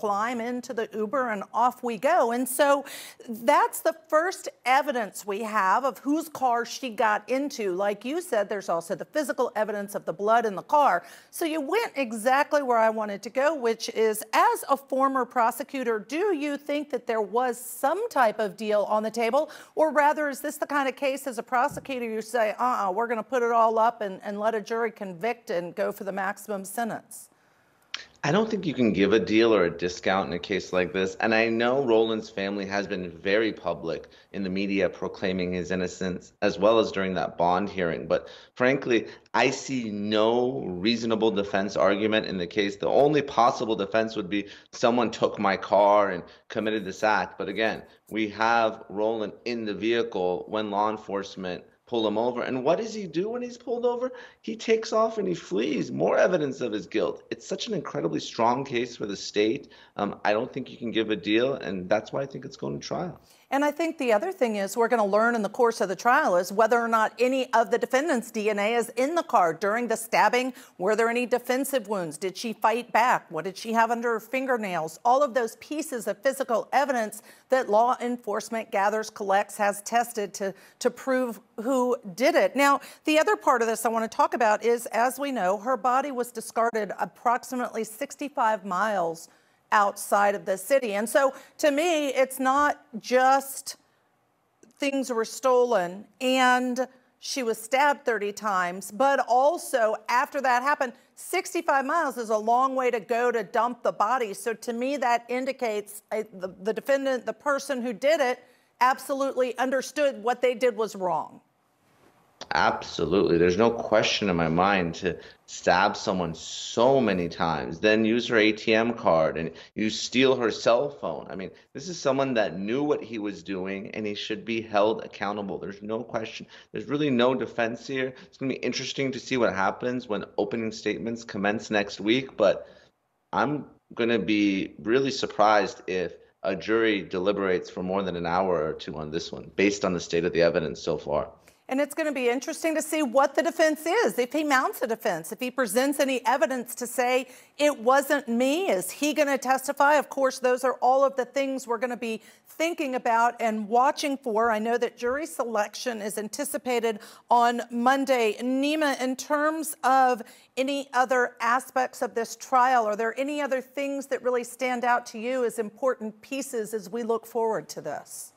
climb into the Uber and off we go. And so that's the first evidence we have of whose car she got into. Like you said, there's also the physical evidence of the blood in the car. So you went exactly where I wanted to go, which is as a former prosecutor, do you think that there was some type of deal on the table? Or rather, is this the kind of case as a prosecutor you say, uh uh, we're going to put it all up and, and let a jury convict and go for the maximum sentence? I don't think you can give a deal or a discount in a case like this. And I know Rowland's family has been very public in the media proclaiming his innocence, as well as during that bond hearing. But frankly, I see no reasonable defense argument in the case. The only possible defense would be someone took my car and committed this act. But again, we have Rowland in the vehicle when law enforcement pull him over. And what does he do when he's pulled over? He takes off and he flees. More evidence of his guilt. It's such an incredibly strong case for the state. Um, I don't think you can give a deal, and that's why I think it's going to trial. And I think the other thing is we're going to learn in the course of the trial is whether or not any of the defendant's DNA is in the car during the stabbing. Were there any defensive wounds? Did she fight back? What did she have under her fingernails? All of those pieces of physical evidence that law enforcement gathers, collects, has tested to, to prove who did it. Now, the other part of this I want to talk about is, as we know, her body was discarded approximately 65 miles outside of the city. And so to me, it's not just things were stolen and she was stabbed 30 times, but also after that happened, 65 miles is a long way to go to dump the body. So to me, that indicates uh, the, the defendant, the person who did it, absolutely understood what they did was wrong. Absolutely. There's no question in my mind to stab someone so many times, then use her ATM card and you steal her cell phone. I mean, this is someone that knew what he was doing and he should be held accountable. There's no question. There's really no defense here. It's going to be interesting to see what happens when opening statements commence next week, but I'm going to be really surprised if a jury deliberates for more than an hour or two on this one based on the state of the evidence so far. And it's going to be interesting to see what the defense is. If he mounts a defense, if he presents any evidence to say it wasn't me, is he going to testify? Of course, those are all of the things we're going to be thinking about and watching for. I know that jury selection is anticipated on Monday. Neama, in terms of any other aspects of this trial, are there any other things that really stand out to you as important pieces as we look forward to this?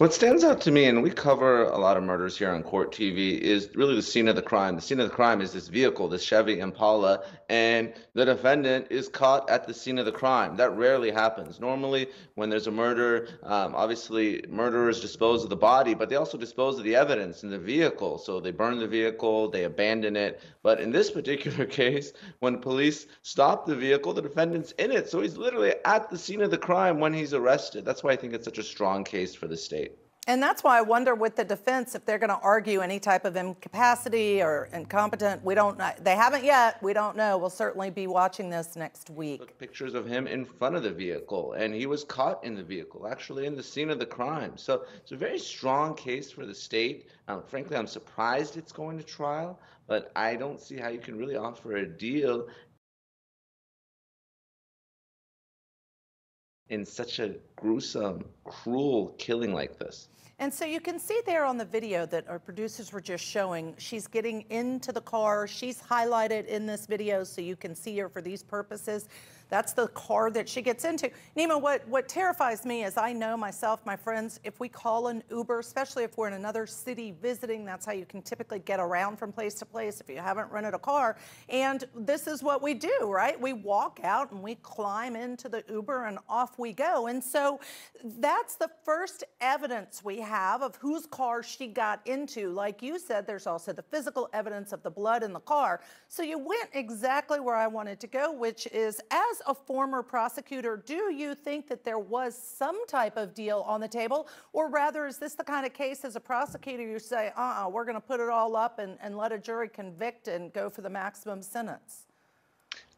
What stands out to me, and we cover a lot of murders here on Court TV, is really the scene of the crime. The scene of the crime is this vehicle, this Chevy Impala, and the defendant is caught at the scene of the crime. That rarely happens. Normally, when there's a murder, um, obviously murderers dispose of the body, but they also dispose of the evidence in the vehicle. So they burn the vehicle, they abandon it. But in this particular case, when police stop the vehicle, the defendant's in it. So he's literally at the scene of the crime when he's arrested. That's why I think it's such a strong case for the state. And that's why I wonder with the defense if they're going to argue any type of incapacity or incompetent. We don't know. They haven't yet. We don't know. We'll certainly be watching this next week. Pictures of him in front of the vehicle, and he was caught in the vehicle, actually in the scene of the crime. So it's a very strong case for the state. Um, frankly, I'm surprised it's going to trial, but I don't see how you can really offer a deal in such a gruesome, cruel killing like this. And so you can see there on the video that our producers were just showing, she's getting into the car. She's highlighted in this video so you can see her for these purposes. That's the car that she gets into. Neama, what, what terrifies me is I know myself, my friends, if we call an Uber, especially if we're in another city visiting, that's how you can typically get around from place to place if you haven't rented a car. And this is what we do, right? We walk out and we climb into the Uber and off we go. And so that's the first evidence we have of whose car she got into. Like you said, there's also the physical evidence of the blood in the car. So you went exactly where I wanted to go, which is as a former prosecutor, do you think that there was some type of deal on the table? Or rather, is this the kind of case as a prosecutor you say, uh uh, we're going to put it all up and, and let a jury convict and go for the maximum sentence?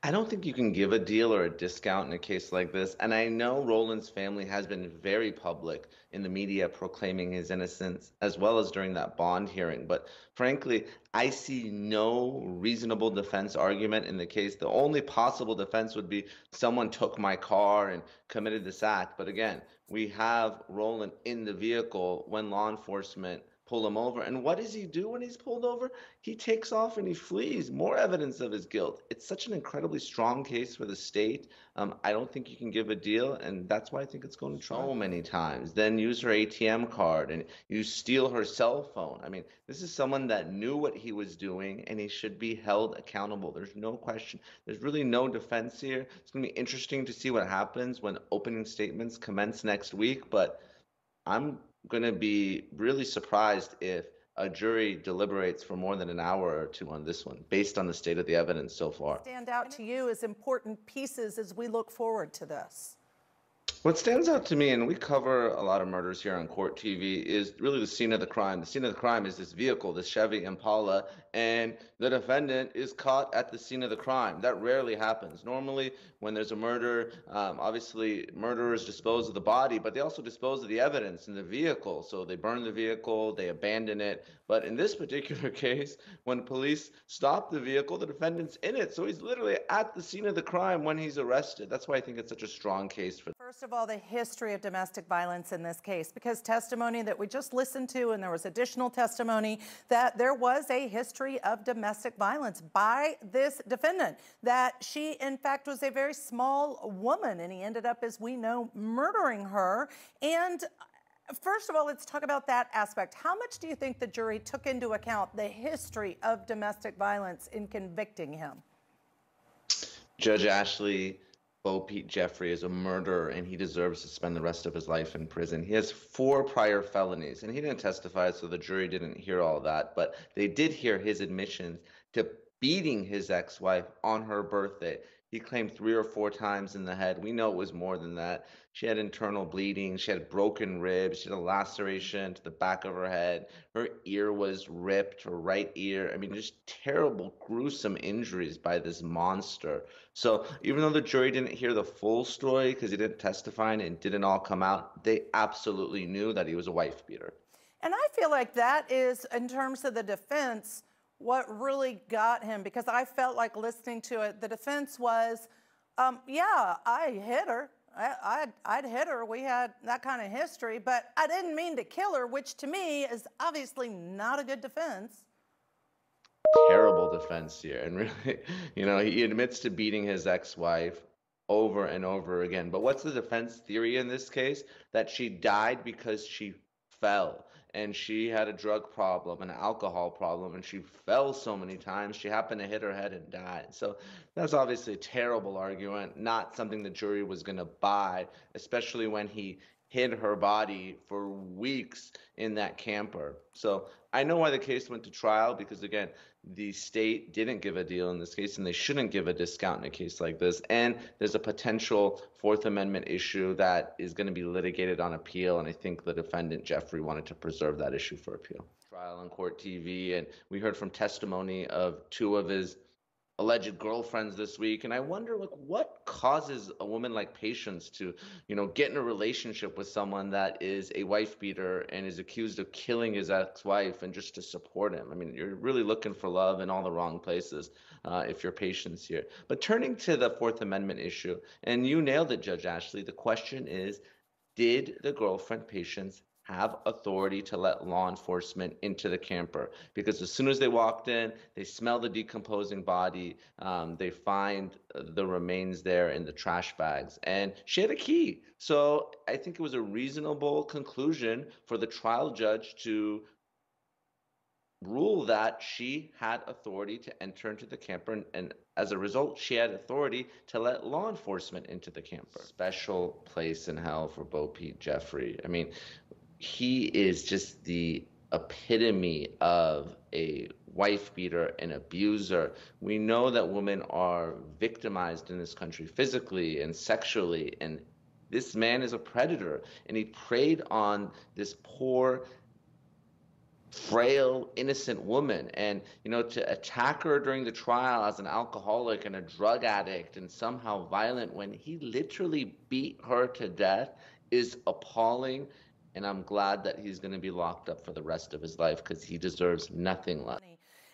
I don't think you can give a deal or a discount in a case like this. And I know Rowland's family has been very public in the media proclaiming his innocence, as well as during that bond hearing. But frankly, I see no reasonable defense argument in the case. The only possible defense would be someone took my car and committed this act. But again, we have Rowland in the vehicle when law enforcement pull him over. And what does he do when he's pulled over? He takes off and he flees. More evidence of his guilt. It's such an incredibly strong case for the state. Um, I don't think you can give a deal, and that's why I think it's going to trial many times. Then use her ATM card and you steal her cell phone. I mean, this is someone that knew what he was doing, and he should be held accountable. There's no question. There's really no defense here. It's going to be interesting to see what happens when opening statements commence next week, but I'm going to be really surprised if a jury deliberates for more than an hour or two on this one, based on the state of the evidence so far. Stand out to you as important pieces as we look forward to this. What stands out to me, and we cover a lot of murders here on Court TV, is really the scene of the crime. The scene of the crime is this vehicle, this Chevy Impala, and the defendant is caught at the scene of the crime. That rarely happens. Normally, when there's a murder, um, obviously murderers dispose of the body, but they also dispose of the evidence in the vehicle. So they burn the vehicle, they abandon it. But in this particular case, when police stop the vehicle, the defendant's in it. So he's literally at the scene of the crime when he's arrested. That's why I think it's such a strong case for. First of all, the history of domestic violence in this case, because testimony that we just listened to, and there was additional testimony that there was a history of domestic violence by this defendant, that she, in fact, was a very small woman, and he ended up, as we know, murdering her. And uh, First of all, let's talk about that aspect. How much do you think the jury took into account the history of domestic violence in convicting him? Judge Ashley Bo Pete Jeffrey is a murderer and he deserves to spend the rest of his life in prison. He has four prior felonies and he didn't testify, so the jury didn't hear all that, but they did hear his admissions to beating his ex wife on her birthday. He claimed three or four times in the head. We know it was more than that. She had internal bleeding. She had broken ribs. She had a laceration to the back of her head. Her ear was ripped, her right ear. I mean, just terrible, gruesome injuries by this monster. So even though the jury didn't hear the full story because he didn't testify and it didn't all come out, they absolutely knew that he was a wife beater. And I feel like that is, in terms of the defense, what really got him because I felt like listening to it. The defense was, um, yeah, I hit her. I, would I'd hit her. We had that kind of history, but I didn't mean to kill her, which to me is obviously not a good defense. Terrible defense here. And really, you know, he admits to beating his ex wife over and over again. But what's the defense theory in this case? That she died because she fell and she had a drug problem, an alcohol problem, and she fell so many times she happened to hit her head and died. So that's obviously a terrible argument, not something the jury was going to buy, especially when he hid her body for weeks in that camper. So I know why the case went to trial because, again, the state didn't give a deal in this case and they shouldn't give a discount in a case like this. And there's a potential Fourth Amendment issue that is going to be litigated on appeal. And I think the defendant, Jeffrey, wanted to preserve that issue for appeal. Trial on court TV. And we heard from testimony of two of his alleged girlfriends this week and i wonder like what causes a woman like patience to you know get in a relationship with someone that is a wife beater and is accused of killing his ex-wife and just to support him? I mean you're really looking for love in all the wrong places uh, if you're patience here. But turning to the fourth amendment issue and you nailed it judge ashley the question is did the girlfriend patience have authority to let law enforcement into the camper because as soon as they walked in, they smell the decomposing body. Um, they find the remains there in the trash bags, and she had a key. So I think it was a reasonable conclusion for the trial judge to rule that she had authority to enter into the camper and, and, as a result she had authority to let law enforcement into the camper special place in hell for bo pete jeffrey i mean he is just the epitome of a wife beater and abuser. We know that women are victimized in this country physically and sexually, and this man is a predator, and he preyed on this poor frail, innocent woman. And, you know, to attack her during the trial as an alcoholic and a drug addict and somehow violent when he literally beat her to death is appalling. And I'm glad that he's going to be locked up for the rest of his life because he deserves nothing less.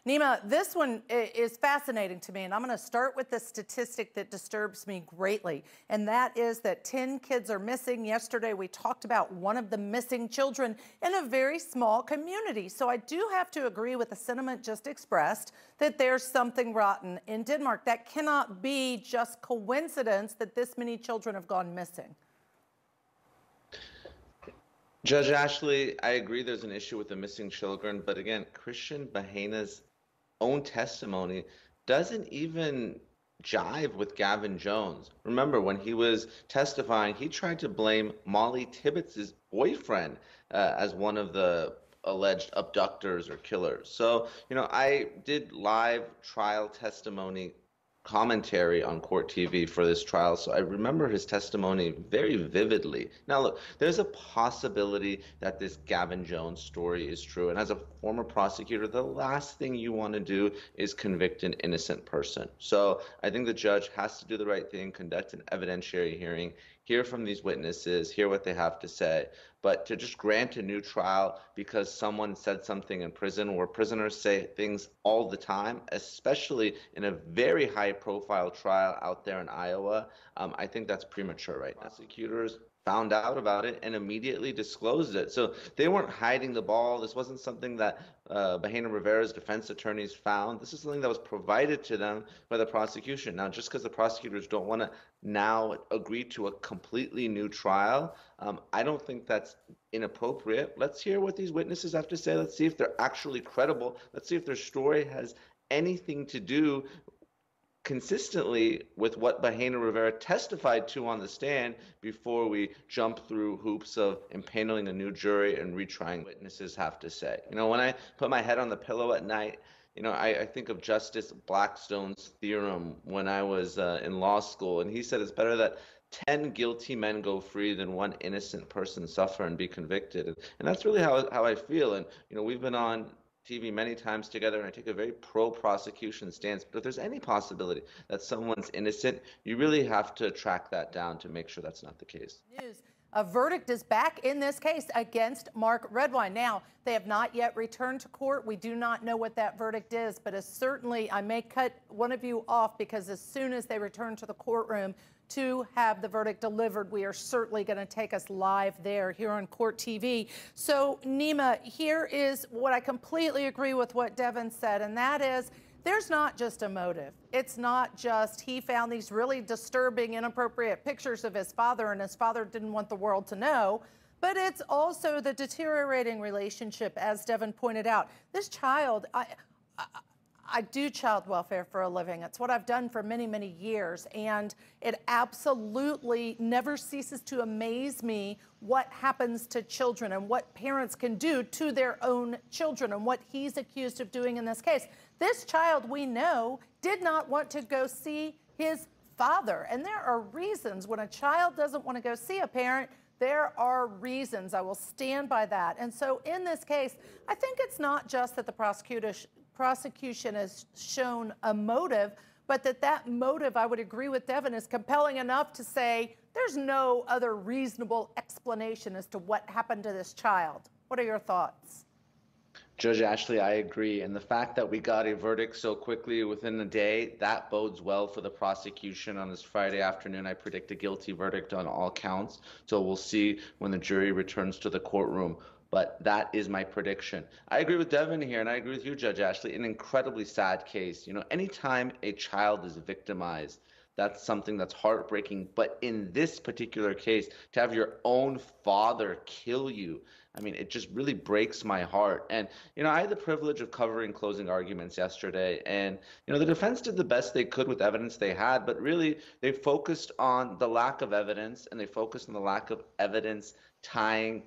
Neama, this one is fascinating to me, and I'm going to start with the statistic that disturbs me greatly, and that is that 10 kids are missing. Yesterday, we talked about one of the missing children in a very small community. So I do have to agree with the sentiment just expressed that there's something rotten in Denmark. That cannot be just coincidence that this many children have gone missing. Judge Ashley, I agree there's an issue with the missing children, but again, Cristhian Bahena's own testimony doesn't even jive with Gavin Jones. Remember, when he was testifying, he tried to blame Mollie Tibbetts' boyfriend uh, as one of the alleged abductors or killers. So, you know, I did live trial testimony commentary on court TV for this trial, so I remember his testimony very vividly. Now, look, there's a possibility that this Gavin Jones story is true, and as a former prosecutor, the last thing you want to do is convict an innocent person. So I think the judge has to do the right thing, conduct an evidentiary hearing, hear from these witnesses, hear what they have to say. But to just grant a new trial because someone said something in prison, where prisoners say things all the time, especially in a very high profile trial out there in Iowa, um, I think that's premature right. Prosecutors found out about it and immediately disclosed it. So they weren't hiding the ball. This wasn't something that uh, Bahena Rivera's defense attorneys found. This is something that was provided to them by the prosecution. Now, just because the prosecutors don't want to now agree to a completely new trial, um, I don't think that's inappropriate. Let's hear what these witnesses have to say. Let's see if they're actually credible. Let's see if their story has anything to do consistently with what Bahena Rivera testified to on the stand before we jump through hoops of impaneling a new jury and retrying witnesses have to say. You know, when I put my head on the pillow at night, you know, I, I think of Justice Blackstone's theorem when I was uh, in law school, and he said it's better that 10 guilty men go free than one innocent person suffer and be convicted. And, and that's really how, how I feel. And, you know, we've been on TV many times together, and I take a very pro prosecution stance. But if there's any possibility that someone's innocent, you really have to track that down to make sure that's not the case. News. A verdict is back in this case against Mark Redwine. Now, they have not yet returned to court. We do not know what that verdict is, but certainly I may cut one of you off because as soon as they return to the courtroom, to have the verdict delivered. We are certainly going to take us live there here on Court TV. So, Neama, here is what I completely agree with what Devin said, and that is there's not just a motive. It's not just he found these really disturbing, inappropriate pictures of his father, and his father didn't want the world to know. But it's also the deteriorating relationship, as Devin pointed out. This child, I, I I do child welfare for a living. It's what I've done for many, many years. And it absolutely never ceases to amaze me what happens to children and what parents can do to their own children and what he's accused of doing in this case. This child, we know, did not want to go see his father. And there are reasons when a child doesn't want to go see a parent. There are reasons. I will stand by that. And so in this case, I think it's not just that the prosecutor prosecution has shown a motive, but that that motive, I would agree with Devin, is compelling enough to say there's no other reasonable explanation as to what happened to this child. What are your thoughts? Judge Ashley, I agree. And the fact that we got a verdict so quickly within a day, that bodes well for the prosecution on this Friday afternoon. I predict a guilty verdict on all counts. So we'll see when the jury returns to the courtroom but that is my prediction. I agree with Devin here, and I agree with you, Judge Ashley. An incredibly sad case. You know, anytime a child is victimized, that's something that's heartbreaking. But in this particular case, to have your own father kill you, I mean, it just really breaks my heart. And, you know, I had the privilege of covering closing arguments yesterday. And, you know, the defense did the best they could with evidence they had, but really they focused on the lack of evidence and they focused on the lack of evidence tying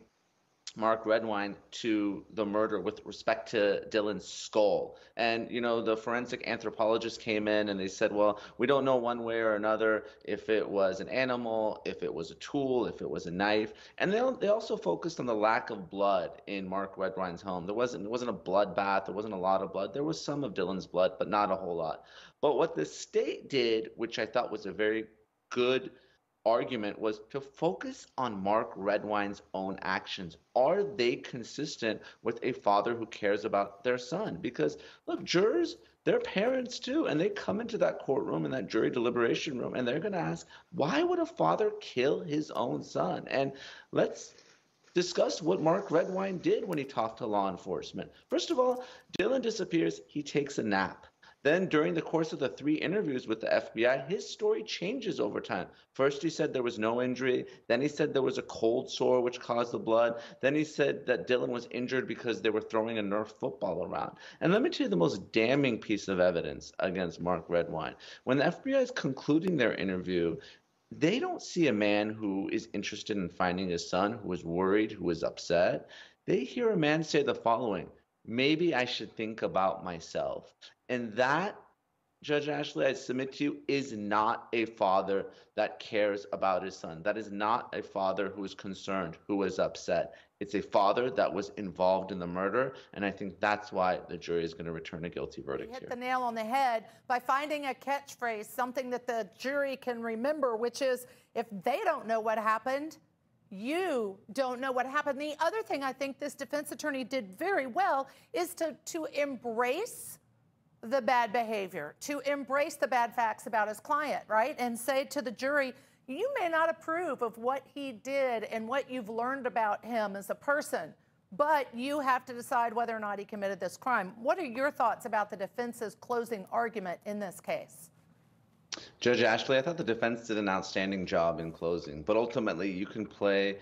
Mark Redwine to the murder with respect to Dylan's skull. And, you know, the forensic anthropologist came in and they said, well, we don't know one way or another if it was an animal, if it was a tool, if it was a knife. And they, they also focused on the lack of blood in Mark Redwine's home. There wasn't, it wasn't a bloodbath, there wasn't a lot of blood. There was some of Dylan's blood, but not a whole lot. But what the state did, which I thought was a very good argument was to focus on Mark Redwine's own actions. Are they consistent with a father who cares about their son? Because look, jurors, they're parents too, and they come into that courtroom and that jury deliberation room and they're going to ask, why would a father kill his own son? And let's discuss what Mark Redwine did when he talked to law enforcement. First of all, Dylan disappears, he takes a nap. Then, during the course of the three interviews with the FBI, his story changes over time. First, he said there was no injury. Then, he said there was a cold sore which caused the blood. Then, he said that Dylan was injured because they were throwing a Nerf football around. And let me tell you the most damning piece of evidence against Mark Redwine. When the FBI is concluding their interview, they don't see a man who is interested in finding his son, who is worried, who is upset. They hear a man say the following maybe I should think about myself. And that, Judge Ashley, I submit to you, is not a father that cares about his son. That is not a father who is concerned, who is upset. It's a father that was involved in the murder, and I think that's why the jury is going to return a guilty verdict you hit here. the nail on the head by finding a catchphrase, something that the jury can remember, which is if they don't know what happened, you don't know what happened. The other thing I think this defense attorney did very well is to, to embrace the bad behavior, to embrace the bad facts about his client, right? And say to the jury, you may not approve of what he did and what you've learned about him as a person, but you have to decide whether or not he committed this crime. What are your thoughts about the defense's closing argument in this case? Judge Ashley, I thought the defense did an outstanding job in closing, but ultimately you can play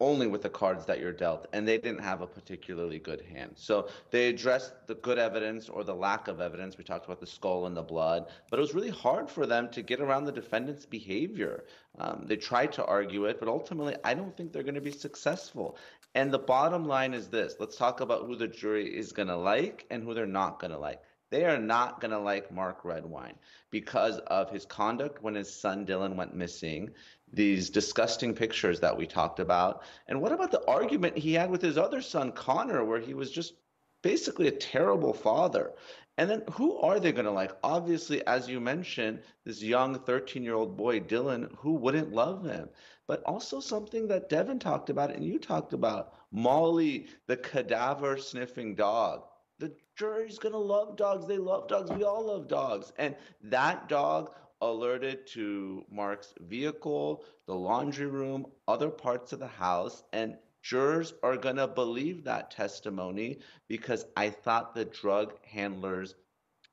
only with the cards that you're dealt, and they didn't have a particularly good hand. So they addressed the good evidence or the lack of evidence. We talked about the skull and the blood, but it was really hard for them to get around the defendant's behavior. Um, they tried to argue it, but ultimately, I don't think they're going to be successful. And the bottom line is this let's talk about who the jury is going to like and who they're not going to like. They are not going to like Mark Redwine because of his conduct when his son Dylan went missing, these disgusting pictures that we talked about. And what about the argument he had with his other son, Connor, where he was just basically a terrible father? And then who are they going to like? Obviously, as you mentioned, this young 13 year old boy, Dylan, who wouldn't love him? But also something that Devin talked about and you talked about Molly, the cadaver sniffing dog the jury's gonna love dogs. They love dogs. We all love dogs. And that dog alerted to Mark's vehicle, the laundry room, other parts of the house, and jurors are gonna believe that testimony because I thought the drug handler's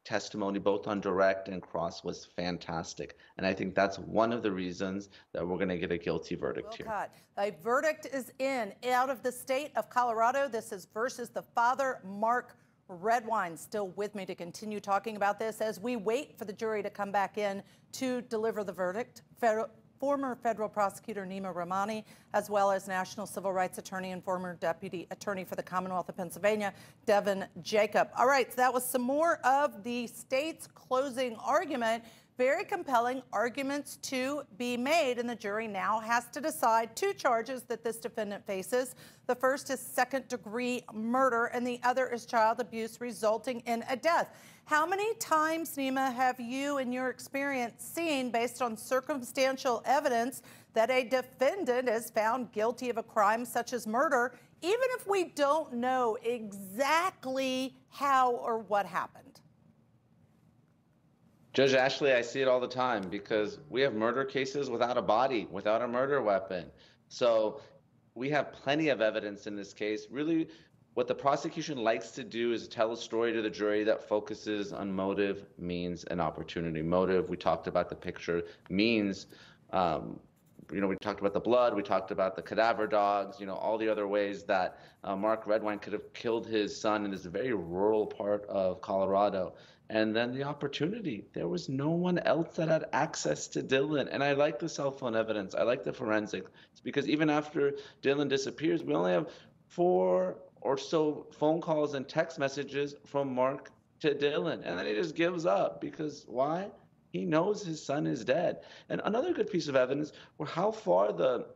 testimony, both on direct and cross, was fantastic. And I think that's one of the reasons that we're going to get a guilty verdict well here. A verdict is in out of the state of Colorado. This is versus the father, Mark Redwine still with me to continue talking about this as we wait for the jury to come back in to deliver the verdict. Federal, former federal prosecutor Neama Rahmani, as well as national civil rights attorney and former deputy attorney for the Commonwealth of Pennsylvania, Devin Jacob. All right, so that was some more of the state's closing argument very compelling arguments to be made, and the jury now has to decide two charges that this defendant faces. The first is second degree murder, and the other is child abuse resulting in a death. How many times, Neama, have you, in your experience, seen, based on circumstantial evidence, that a defendant is found guilty of a crime such as murder, even if we don't know exactly how or what happened? Judge Ashley, I see it all the time because we have murder cases without a body, without a murder weapon. So we have plenty of evidence in this case. Really, what the prosecution likes to do is tell a story to the jury that focuses on motive, means, and opportunity. Motive, we talked about the picture, means, um, you know, we talked about the blood, we talked about the cadaver dogs, you know, all the other ways that uh, Mark Redwine could have killed his son in this very rural part of Colorado and then the opportunity. There was no one else that had access to Dylan. And I like the cell phone evidence. I like the forensics. It's because even after Dylan disappears, we only have four or so phone calls and text messages from Mark to Dylan. And then he just gives up because why? He knows his son is dead. And another good piece of evidence were how far the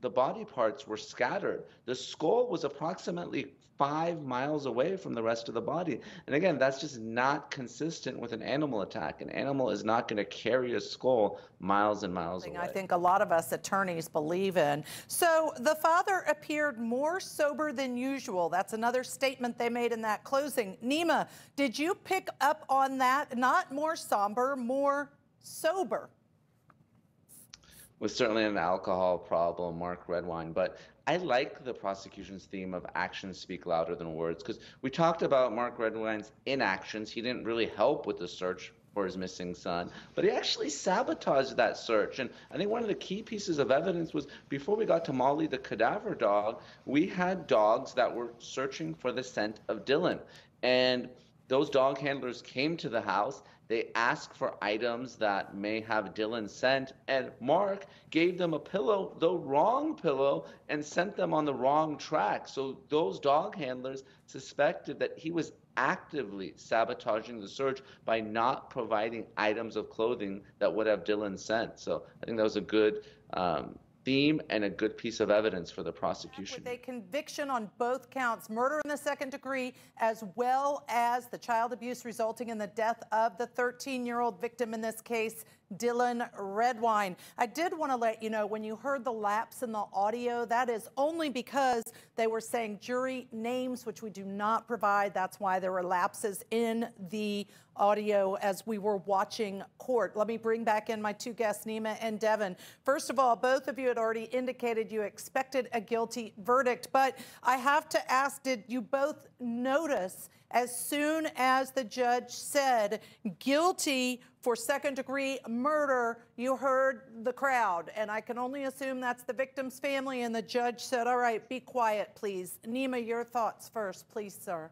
the body parts were scattered. The skull was approximately five miles away from the rest of the body. And again, that's just not consistent with an animal attack. An animal is not going to carry a skull miles and miles away. I think a lot of us attorneys believe in. So the father appeared more sober than usual. That's another statement they made in that closing. Neama, did you pick up on that? Not more somber, more sober was certainly an alcohol problem, Mark Redwine. But I like the prosecution's theme of actions speak louder than words because we talked about Mark Redwine's inactions. He didn't really help with the search for his missing son, but he actually sabotaged that search. And I think one of the key pieces of evidence was before we got to Molly the cadaver dog, we had dogs that were searching for the scent of Dylan. And those dog handlers came to the house. They asked for items that may have Dylan scent, and Mark gave them a pillow, the wrong pillow, and sent them on the wrong track. So those dog handlers suspected that he was actively sabotaging the search by not providing items of clothing that would have Dylan scent. So I think that was a good um, theme and a good piece of evidence for the prosecution. With a conviction on both counts, murder in the second degree, as well as the child abuse resulting in the death of the 13 year old victim in this case, Dylan Redwine. I did want to let you know when you heard the lapse in the audio, that is only because they were saying jury names, which we do not provide. That's why there were lapses in the audio as we were watching court. Let me bring back in my two guests, Neama and Devin. First of all, both of you had already indicated you expected a guilty verdict, but I have to ask, did you both notice as soon as the judge said guilty for second degree murder, you heard the crowd. And I can only assume that's the victim's family. And the judge said, All right, be quiet, please. Neama, your thoughts first, please, sir.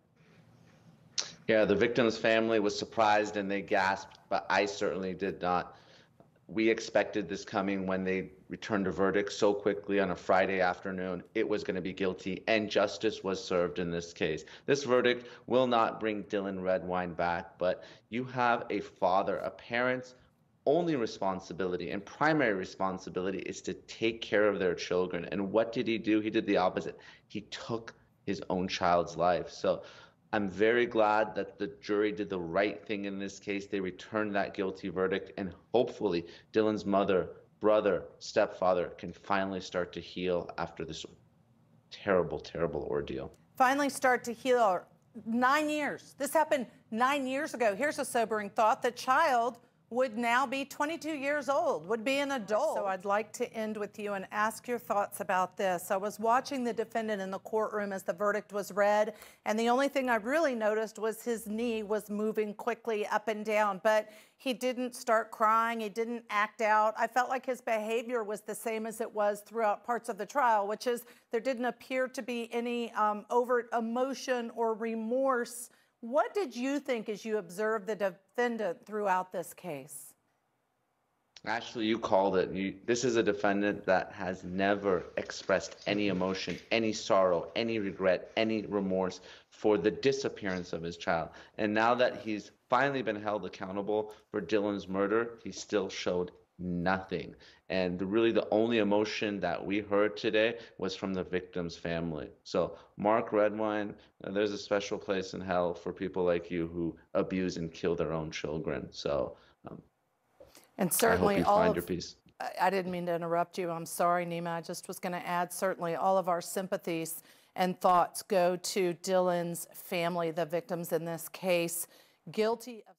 Yeah, the victim's family was surprised and they gasped, but I certainly did not we expected this coming when they returned a verdict so quickly on a Friday afternoon. It was going to be guilty, and justice was served in this case. This verdict will not bring Dylan Redwine back, but you have a father, a parent's only responsibility and primary responsibility is to take care of their children. And what did he do? He did the opposite. He took his own child's life. So I'm very glad that the jury did the right thing in this case. They returned that guilty verdict, and hopefully, Dylan's mother, brother, stepfather can finally start to heal after this terrible, terrible ordeal. Finally, start to heal. Nine years. This happened nine years ago. Here's a sobering thought the child would now be 22 years old, would be an adult. So I'd like to end with you and ask your thoughts about this. I was watching the defendant in the courtroom as the verdict was read, and the only thing I really noticed was his knee was moving quickly up and down, but he didn't start crying, he didn't act out. I felt like his behavior was the same as it was throughout parts of the trial, which is there didn't appear to be any um, overt emotion or remorse what did you think as you observed the defendant throughout this case? Actually, you called it. You, this is a defendant that has never expressed any emotion, any sorrow, any regret, any remorse for the disappearance of his child. And now that he's finally been held accountable for Dylan's murder, he still showed nothing. And really, the only emotion that we heard today was from the victim's family. So, Mark Redwine, uh, there's a special place in hell for people like you who abuse and kill their own children. So, um, and certainly, I hope you all find of, your peace. I didn't mean to interrupt you. I'm sorry, Neama. I just was going to add certainly all of our sympathies and thoughts go to Dylan's family, the victims in this case, guilty of.